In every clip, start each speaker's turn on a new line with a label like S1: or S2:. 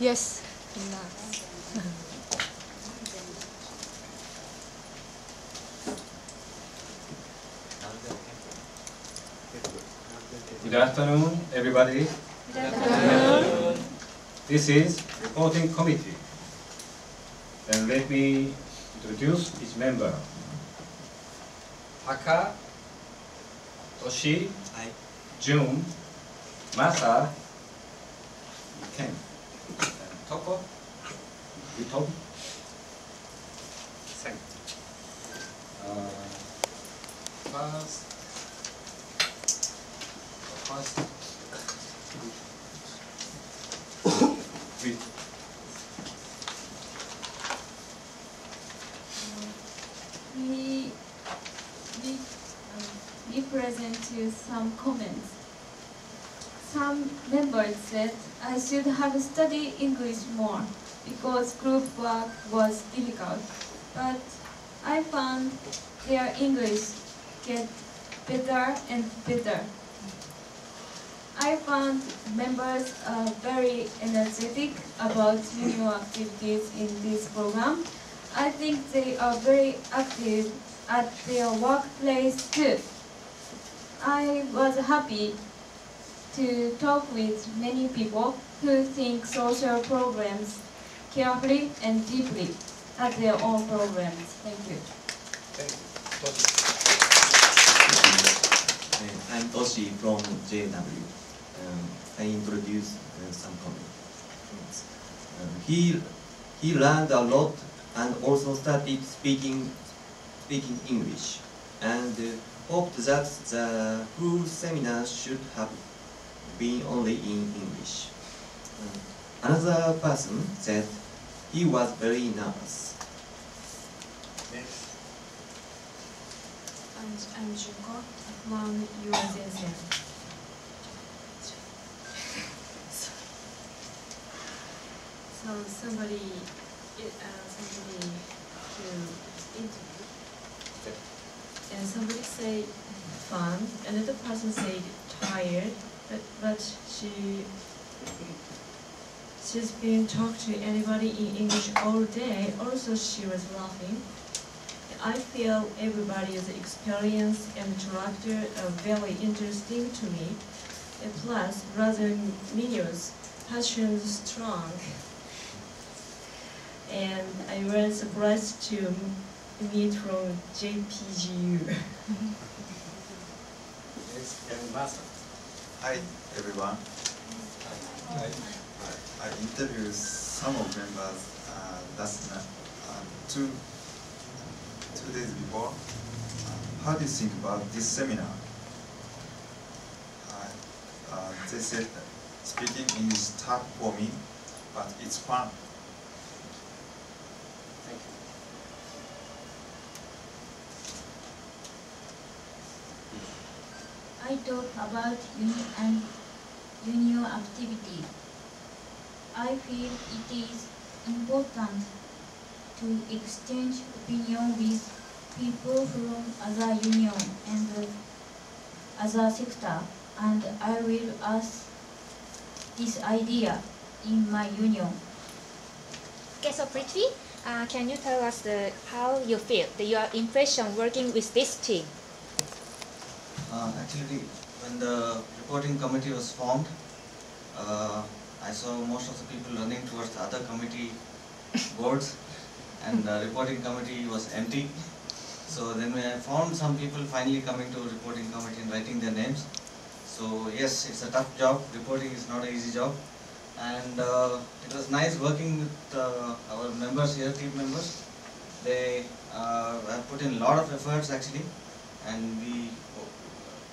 S1: Yes.
S2: Good afternoon, everybody. This is reporting committee. Then let me introduce each member. Taka, Toshi, Jun, Masa, Ken, and Toko, Ito, Sen. Uh, First, first, read.
S3: we, we, um, we present you some comments. Some members said I should have studied English more because group work was difficult. But I found their English get better and better. I found members are very energetic about union activities in this program. I think they are very active at their workplace too. I was happy to talk with many people who think social programs carefully and deeply as their own programs. Thank you.
S2: Thank you.
S4: Uh, I'm Toshi from JW. Um, I introduce uh, some comments. Um, he he learned a lot and also started speaking speaking English and uh, hoped that the whole seminar should have been only in English. Um, another person said he was very nervous.
S2: Next.
S5: I'm, I'm Junko from USSM. So somebody, it, uh, somebody to interview, and somebody say fun, another person said tired, but but she she's been talking to anybody in English all day. Also, she was laughing. I feel everybody's experience and character are very interesting to me. And plus, rather Minyo's passion is strong. And I was surprised to meet from JPGU.
S2: Next, and Masa.
S6: Hi everyone.
S2: Hi.
S6: I, I interviewed some of members uh, last night, um, two two days before. Uh, how do you think about this seminar? Uh, uh, they said speaking is tough for me, but it's fun.
S3: I talk about uni and union activity. I feel it is important to exchange opinion with people from other union and other sector, and I will ask this idea in my union.
S1: Okay, so Prithvi, uh, can you tell us the, how you feel, the, your impression working with this team?
S4: Uh, actually, when the reporting committee was formed, uh, I saw most of the people running towards the other committee boards, and the reporting committee was empty. So then I found some people finally coming to reporting committee and writing their names. So yes, it's a tough job. Reporting is not an easy job, and uh, it was nice working with uh, our members here, team members. They uh, have put in a lot of efforts actually, and we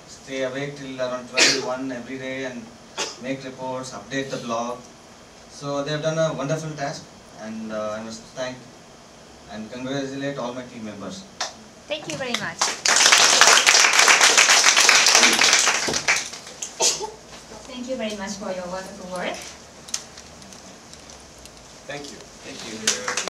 S4: stay awake till around 12, 1 every day and make reports, update the blog. So they have done a wonderful task and uh, I must thank and congratulate all my team members.
S1: Thank you very much.
S3: Thank you very much for your wonderful work.
S2: Thank you.
S4: Thank you.